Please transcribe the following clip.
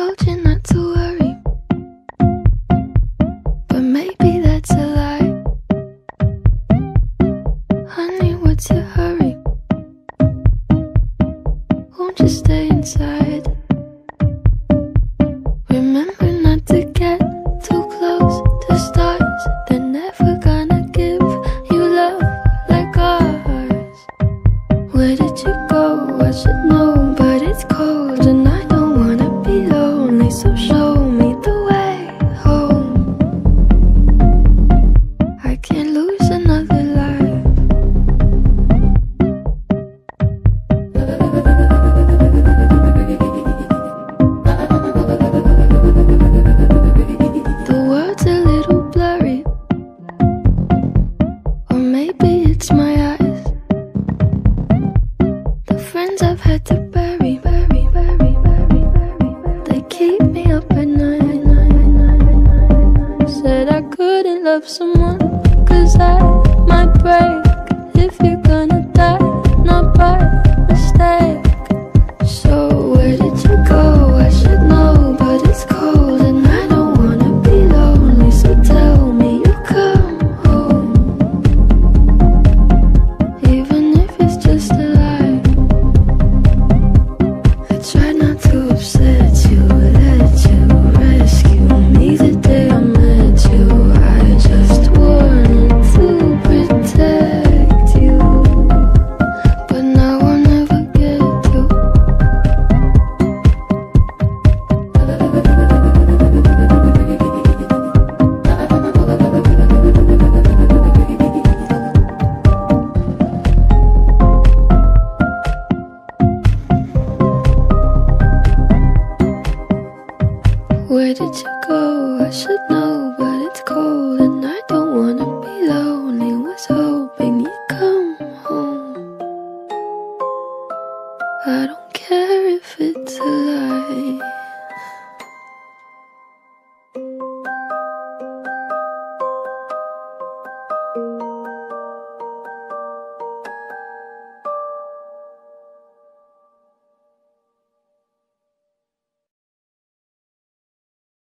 told you not to worry, but maybe that's a lie. Honey, what's your hurry? Won't you stay inside? Remember. It's my eyes. The friends I've had to bury. They keep me up at night. Said I couldn't love someone, cause I might break Where did you go? I should know, but it's cold and I don't wanna be lonely. Was hoping you'd come home. I don't care if it's a lie.